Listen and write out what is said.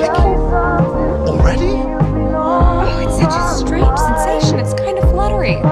Already? Oh, it's such a strange sensation. It's kind of fluttering.